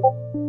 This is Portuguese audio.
Música